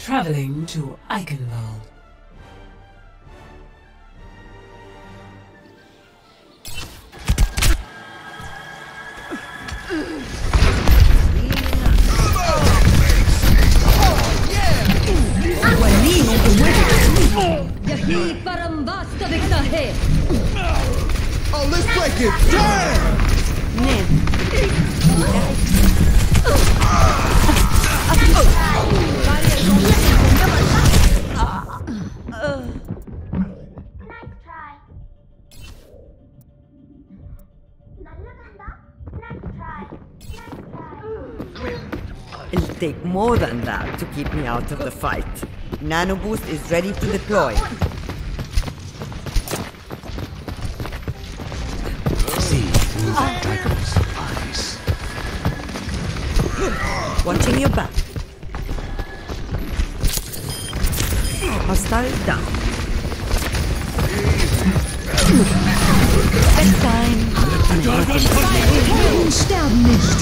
Traveling to Eichenwald. Oh, let's break it. It'll take more than that to keep me out of the fight. Nano boost is ready to deploy. See the dragon's eyes. Watching your back. Hostile down. sterben nicht.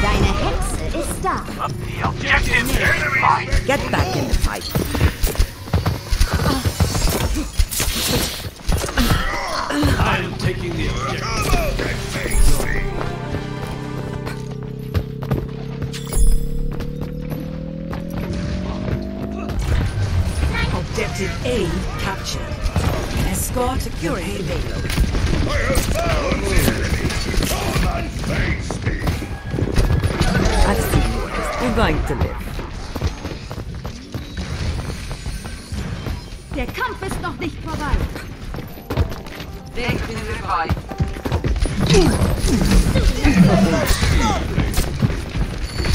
Deine Hexe ist da. Get back in the fight. Escort your payload. I've seen worse. You're going to live. Der Kampf ist noch nicht vorbei.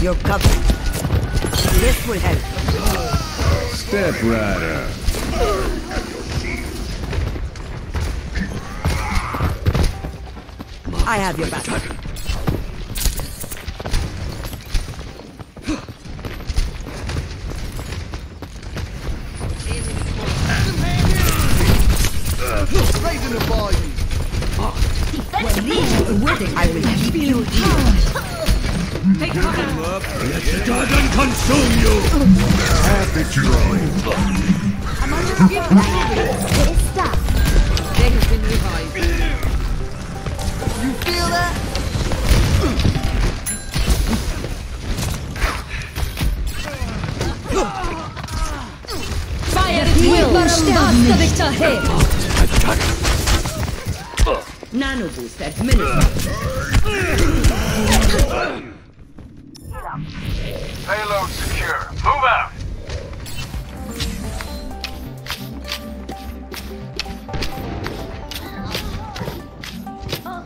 You're covered. This will help. Step Rider. I have your back. Raising the volume. I will keep you here. Let the dragon consume you! Ist Nano boost administered. Payload secure. Move out. All.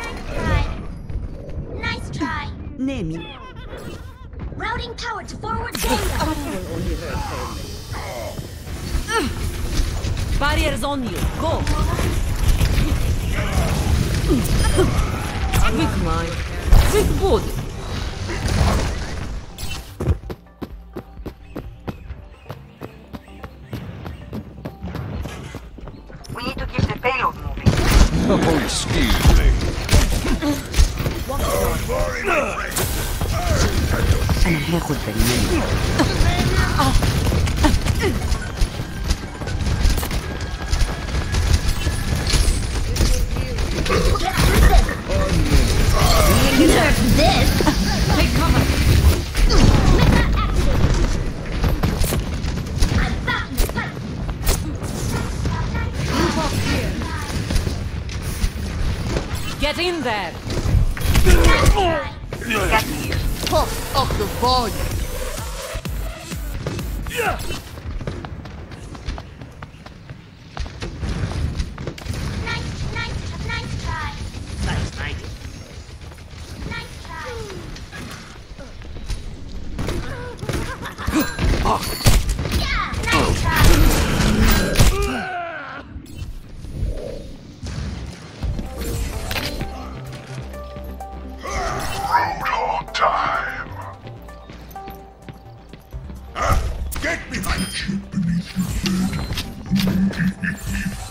Nice try. Nice try. Name. Routing power to forward data. Barriers on you. Go. Quick mind. Quick body. We need to keep the payload moving. Oh, excuse me. أنا هاخد بالي Get in there. Nice try. Pump up the volume. Nice, nice, nice try. Nice, nice. Nice try. Yeah, nice try. Roll time. Get behind you. Whoa there.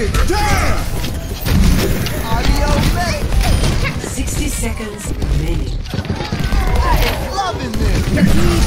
It! Damn! Audio medic! 60 seconds remaining. Loving this!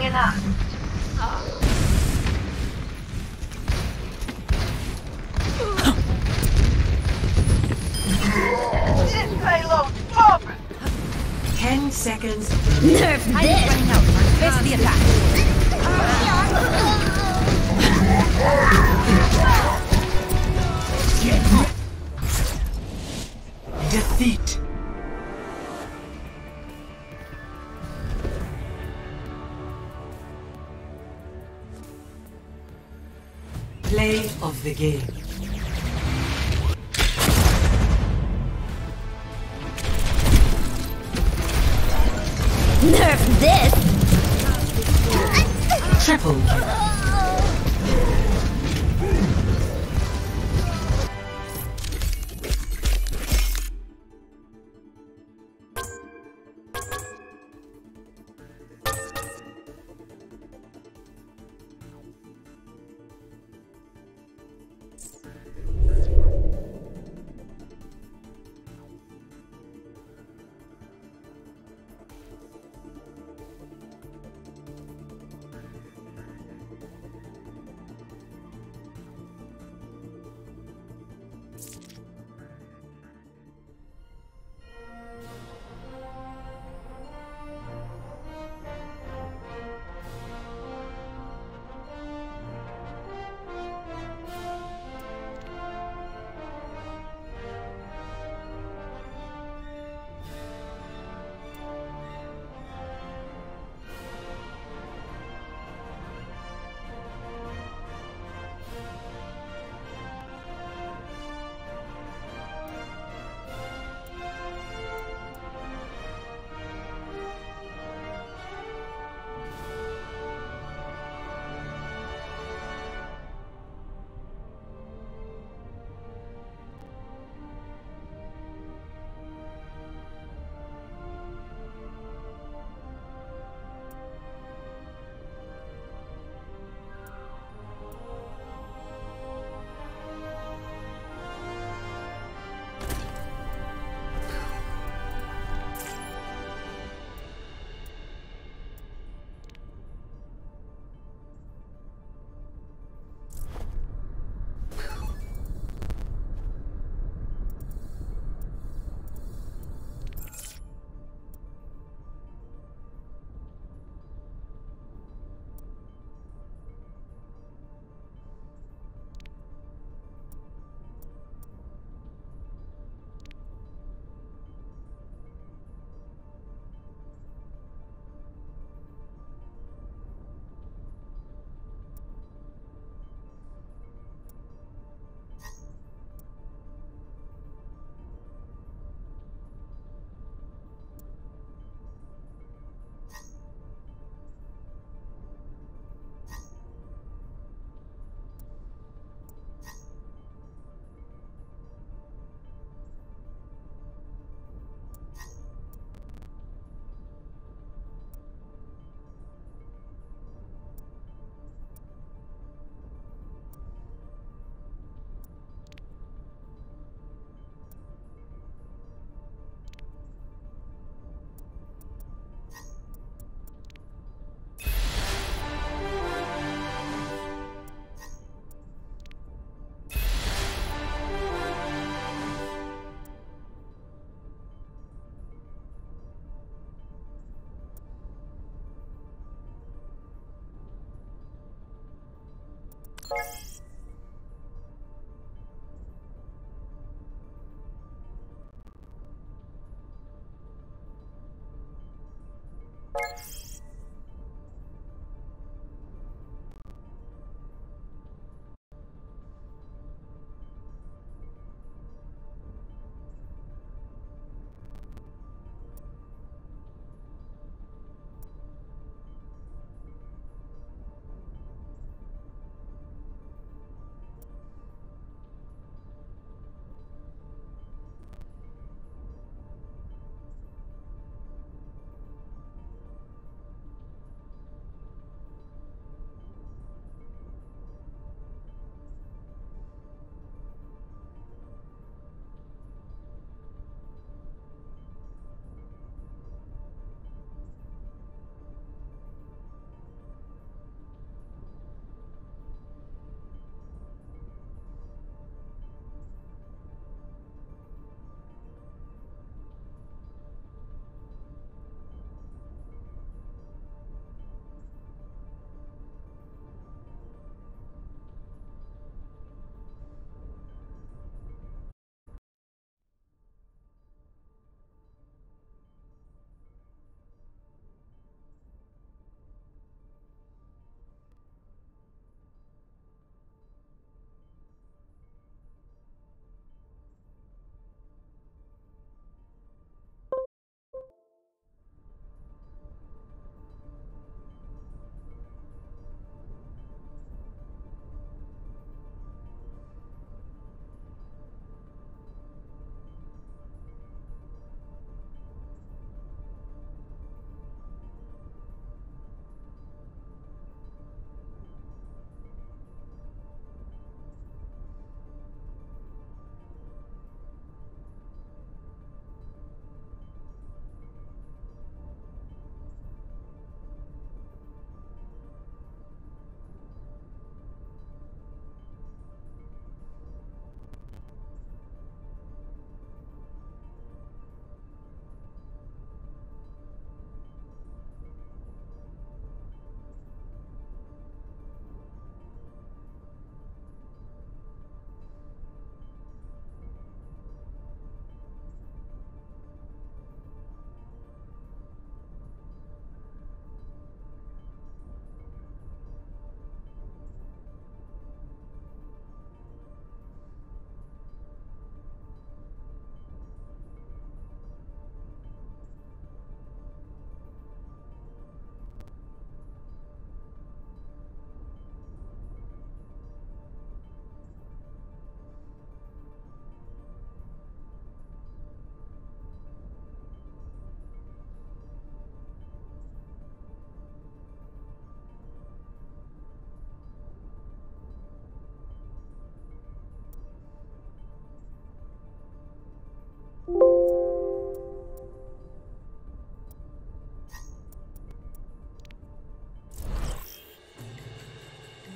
Healing enough. This payload's bumping! 10 seconds. Nerf this! running out. Face the attack. Defeat. The game. Nerf this! Triple kill.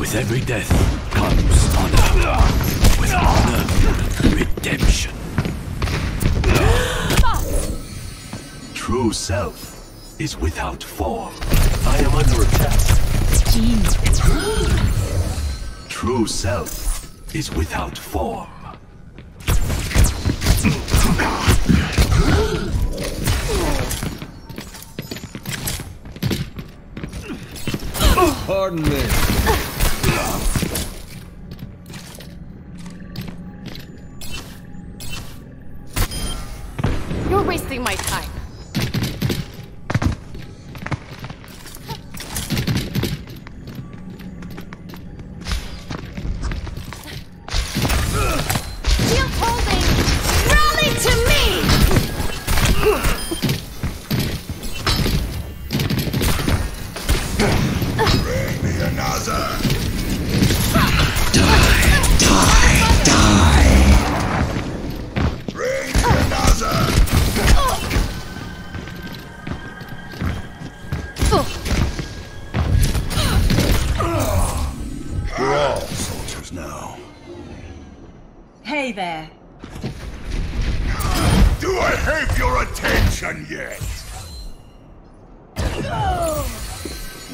With every death comes honor. With honor, redemption. True self is without form. I am under attack. True self is without form. Pardon me.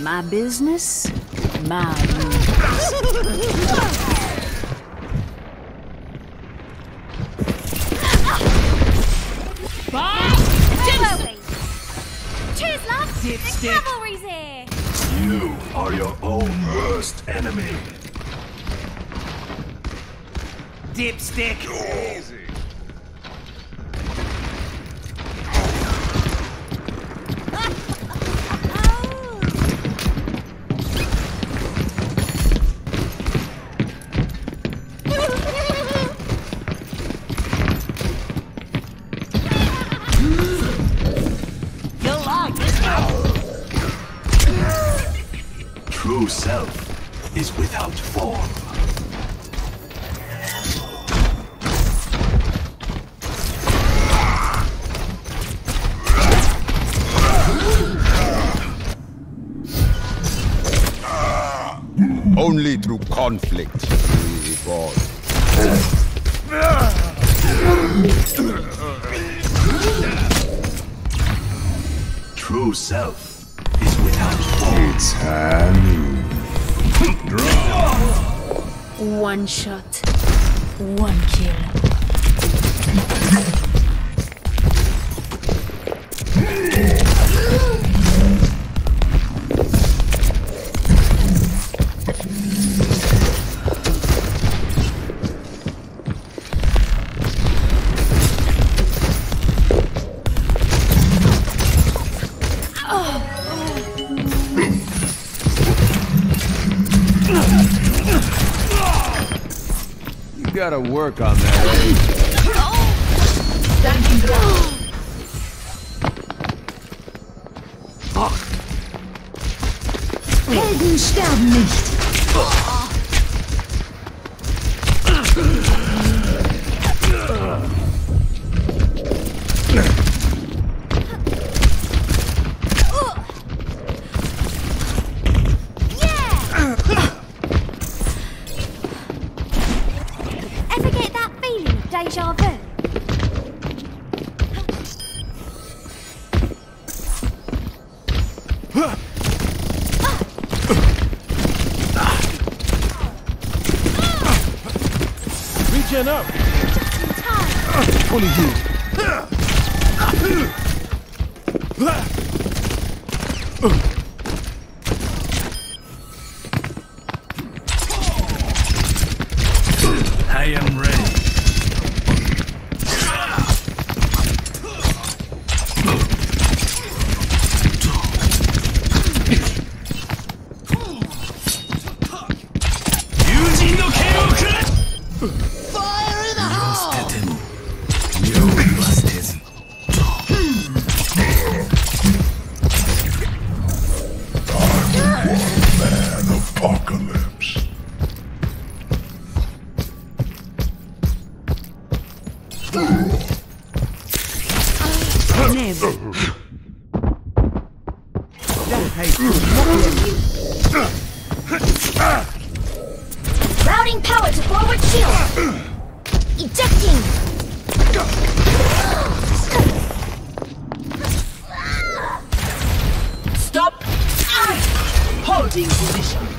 My business, my rules. Slowly. Cheers. The cavalry's here. You are your own worst enemy. Dipstick. True self is without form. Only through conflict we evolve. True self It's hand. One shot, one kill. Gotta work on that? Helden sterben nicht. Time. Only Holding position.